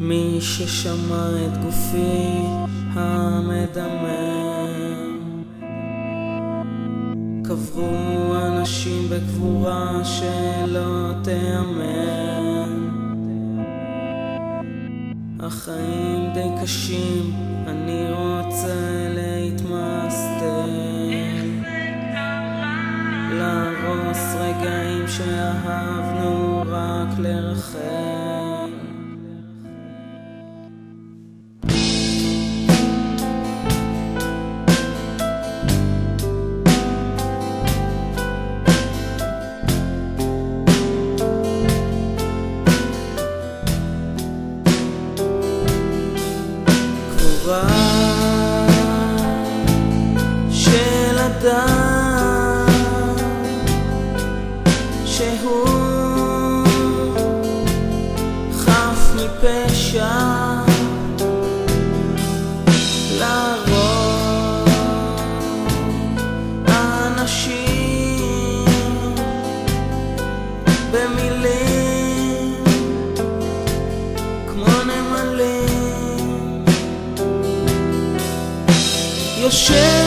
מי ששמע את גופי המדמם. קברו אנשים בקבורה שלא תיאמן. החיים די קשים, אני רוצה להתמסטר להרוס רגעים שאהבנו רק לרחם אדם שהוא חף מפשע להרוג אנשים במילים כמו נמלים. יושב